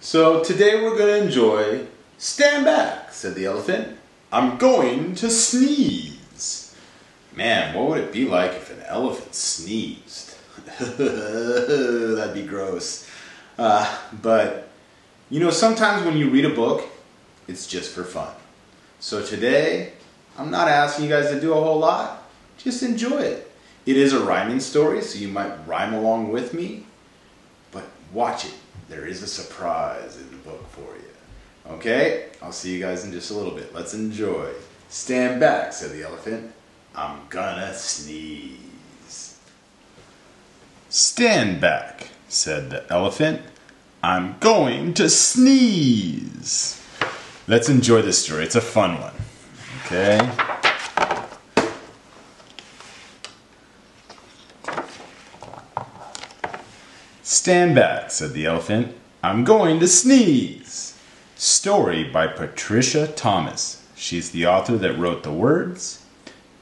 So today we're going to enjoy Stand Back, said the elephant. I'm going to sneeze. Man, what would it be like if an elephant sneezed? That'd be gross. Uh, but, you know, sometimes when you read a book, it's just for fun. So today, I'm not asking you guys to do a whole lot, just enjoy it. It is a rhyming story, so you might rhyme along with me, but watch it. There is a surprise in the book for you. Okay? I'll see you guys in just a little bit. Let's enjoy. Stand back, said the elephant. I'm gonna sneeze. Stand back, said the elephant. I'm going to sneeze. Let's enjoy this story. It's a fun one. Okay? Stand back, said the elephant. I'm going to sneeze. Story by Patricia Thomas. She's the author that wrote the words.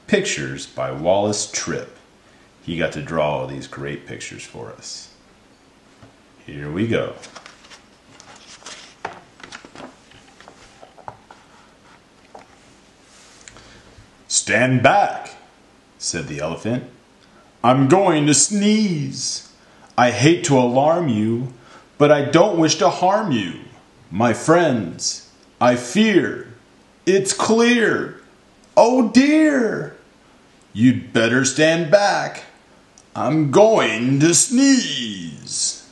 Pictures by Wallace Tripp. He got to draw all these great pictures for us. Here we go. Stand back, said the elephant. I'm going to sneeze. I hate to alarm you, but I don't wish to harm you. My friends, I fear. It's clear. Oh dear. You'd better stand back. I'm going to sneeze.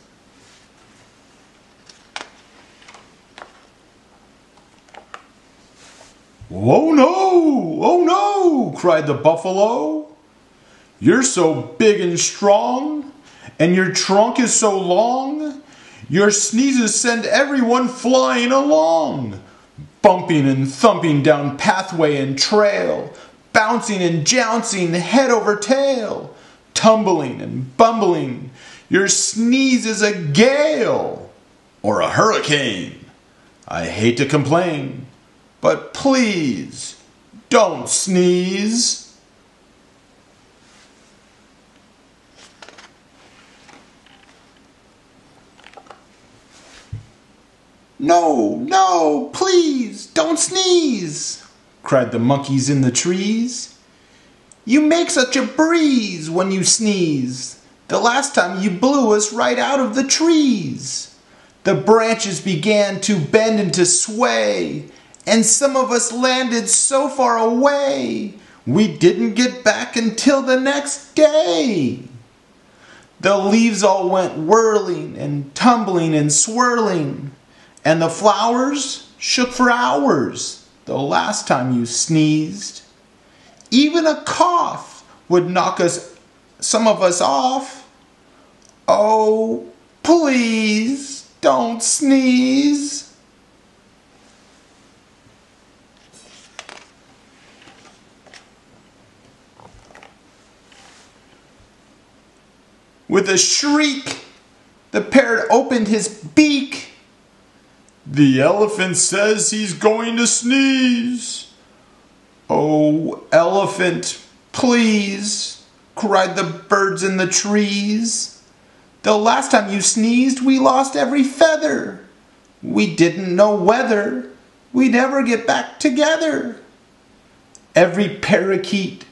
Oh no! Oh no! cried the buffalo. You're so big and strong, and your trunk is so long, your sneezes send everyone flying along, bumping and thumping down pathway and trail, bouncing and jouncing head over tail, tumbling and bumbling. Your sneeze is a gale or a hurricane. I hate to complain, but please don't sneeze. No, no, please, don't sneeze, cried the monkeys in the trees. You make such a breeze when you sneeze. The last time you blew us right out of the trees. The branches began to bend and to sway, and some of us landed so far away we didn't get back until the next day. The leaves all went whirling and tumbling and swirling and the flowers shook for hours the last time you sneezed. Even a cough would knock us, some of us off. Oh, please don't sneeze. With a shriek, the parrot opened his beak the elephant says he's going to sneeze. Oh, elephant, please, cried the birds in the trees. The last time you sneezed, we lost every feather. We didn't know whether we'd ever get back together. Every parakeet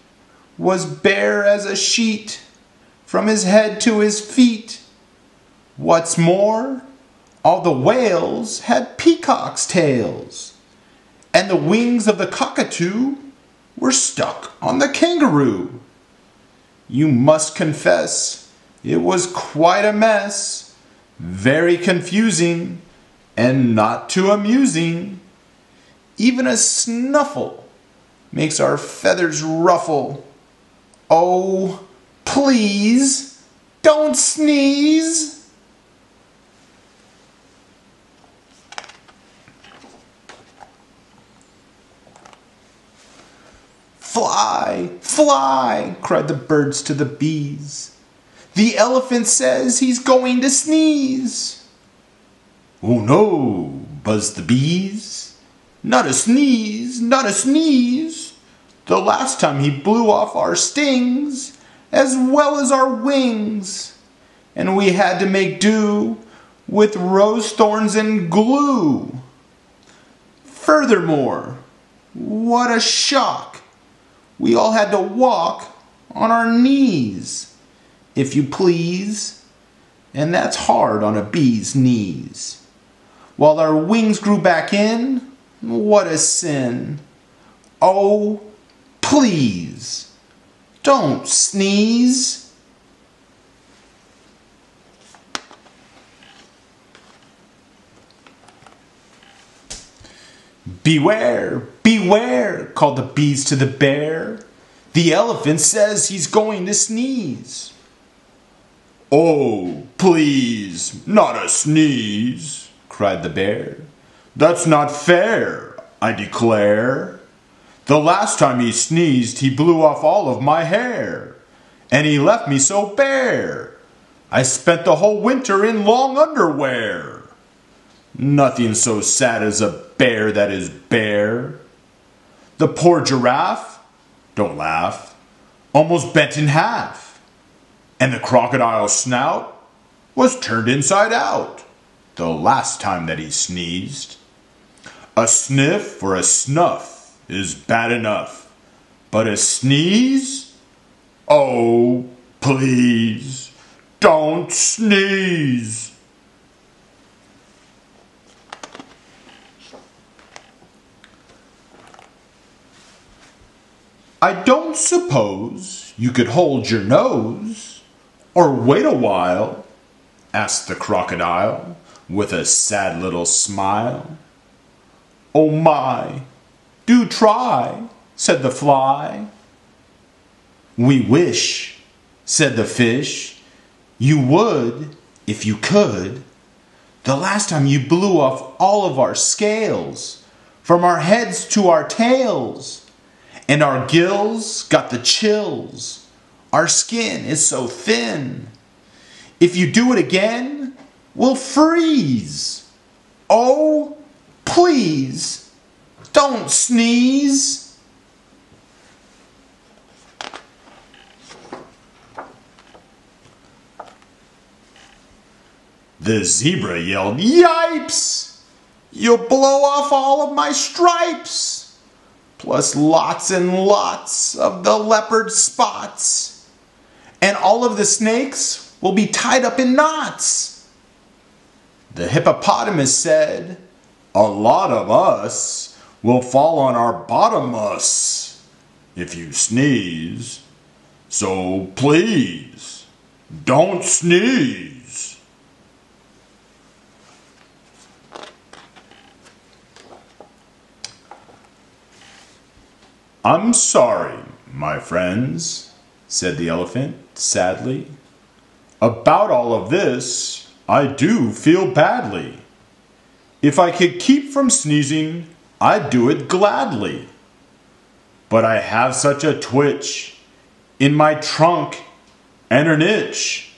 was bare as a sheet from his head to his feet. What's more, all the whales had peacock's tails, and the wings of the cockatoo were stuck on the kangaroo. You must confess it was quite a mess, very confusing, and not too amusing. Even a snuffle makes our feathers ruffle. Oh, please, don't sneeze. Fly, fly, cried the birds to the bees. The elephant says he's going to sneeze. Oh no, buzzed the bees. Not a sneeze, not a sneeze. The last time he blew off our stings, as well as our wings. And we had to make do with rose thorns and glue. Furthermore, what a shock! We all had to walk on our knees, if you please, and that's hard on a bee's knees. While our wings grew back in, what a sin! Oh, please, don't sneeze. Beware, beware, called the bees to the bear. The elephant says he's going to sneeze. Oh, please, not a sneeze, cried the bear. That's not fair, I declare. The last time he sneezed, he blew off all of my hair, and he left me so bare. I spent the whole winter in long underwear. Nothing so sad as a bear that is bare. The poor giraffe, don't laugh, almost bent in half. And the crocodile's snout was turned inside out the last time that he sneezed. A sniff or a snuff is bad enough, but a sneeze? Oh, please, don't sneeze. I don't suppose you could hold your nose or wait a while, asked the crocodile with a sad little smile. Oh my, do try, said the fly. We wish, said the fish, you would if you could. The last time you blew off all of our scales, from our heads to our tails and our gills got the chills. Our skin is so thin. If you do it again, we'll freeze. Oh, please, don't sneeze. The zebra yelled, Yipes! You'll blow off all of my stripes! Plus lots and lots of the leopard spots. And all of the snakes will be tied up in knots. The hippopotamus said, A lot of us will fall on our bottomus if you sneeze. So please, don't sneeze. I'm sorry, my friends, said the elephant sadly. About all of this, I do feel badly. If I could keep from sneezing, I'd do it gladly. But I have such a twitch in my trunk and an itch,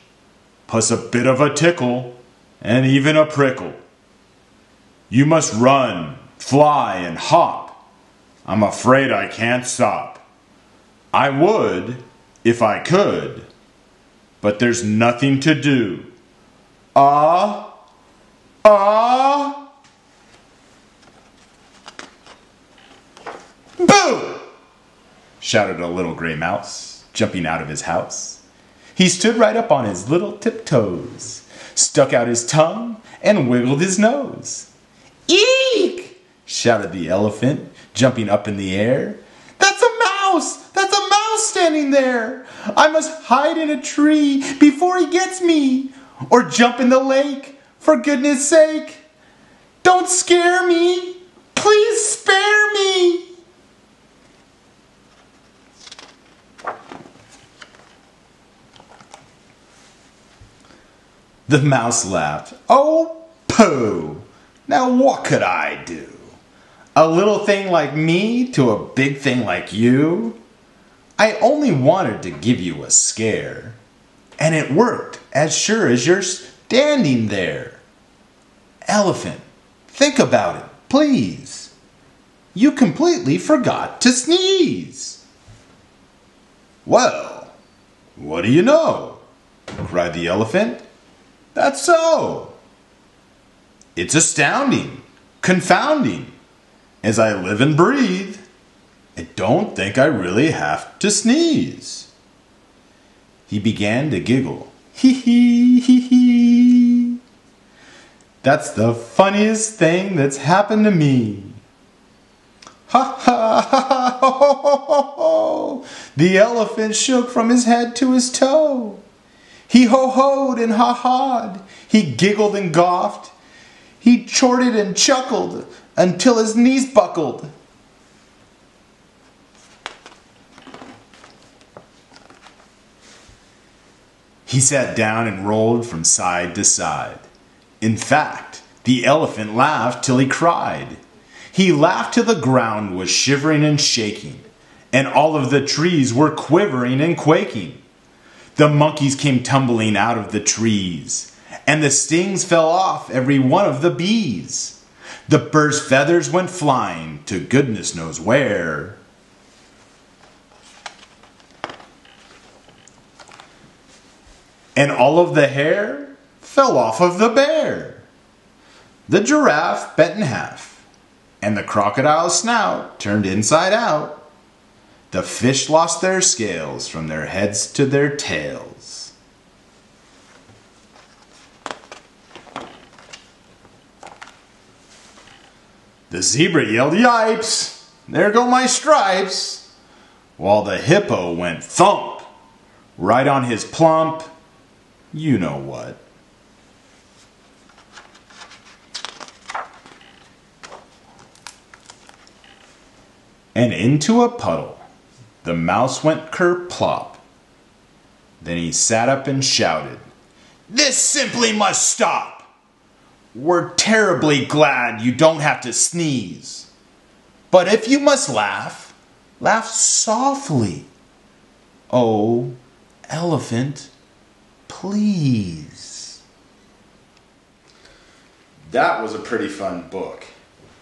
plus a bit of a tickle and even a prickle. You must run, fly, and hop I'm afraid I can't stop. I would if I could, but there's nothing to do. Ah, uh, ah. Uh. Boo! shouted a little gray mouse, jumping out of his house. He stood right up on his little tiptoes, stuck out his tongue, and wiggled his nose. Eek! shouted the elephant, jumping up in the air. That's a mouse! That's a mouse standing there! I must hide in a tree before he gets me! Or jump in the lake, for goodness sake! Don't scare me! Please spare me! The mouse laughed. Oh, pooh! Now what could I do? A little thing like me to a big thing like you? I only wanted to give you a scare. And it worked as sure as you're standing there. Elephant, think about it, please. You completely forgot to sneeze. Well, what do you know? cried the elephant. That's so. It's astounding, confounding. As I live and breathe, I don't think I really have to sneeze. He began to giggle. Hee hee hee hee. That's the funniest thing that's happened to me. Ha ha ha ha ho ho ho ho. The elephant shook from his head to his toe. He ho hoed and ha hawed. He giggled and goffed. He chorted and chuckled until his knees buckled. He sat down and rolled from side to side. In fact, the elephant laughed till he cried. He laughed till the ground was shivering and shaking, and all of the trees were quivering and quaking. The monkeys came tumbling out of the trees, and the stings fell off every one of the bees. The bird's feathers went flying to goodness knows where. And all of the hair fell off of the bear. The giraffe bent in half, and the crocodile's snout turned inside out. The fish lost their scales from their heads to their tails. The zebra yelled, Yipes! There go my stripes! While the hippo went thump right on his plump, you know what. And into a puddle the mouse went kerplop. Then he sat up and shouted, This simply must stop! We're terribly glad you don't have to sneeze. But if you must laugh, laugh softly. Oh, elephant, please. That was a pretty fun book.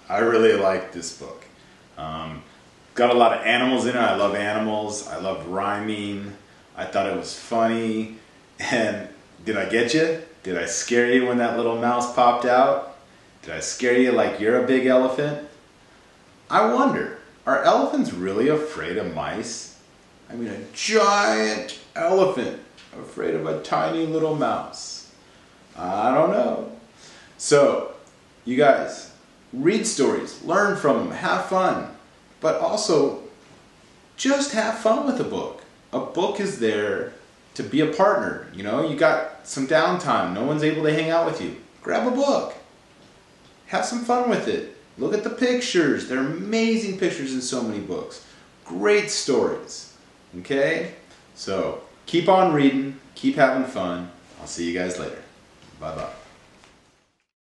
I really liked this book. Um, got a lot of animals in it. I love animals. I love rhyming. I thought it was funny. And did I get you? Did I scare you when that little mouse popped out? Did I scare you like you're a big elephant? I wonder, are elephants really afraid of mice? I mean, a giant elephant afraid of a tiny little mouse. I don't know. So, you guys, read stories, learn from them, have fun, but also just have fun with a book. A book is there to be a partner. You know, you got some downtime, no one's able to hang out with you. Grab a book. Have some fun with it. Look at the pictures. They're amazing pictures in so many books. Great stories. Okay? So, keep on reading, keep having fun. I'll see you guys later. Bye bye.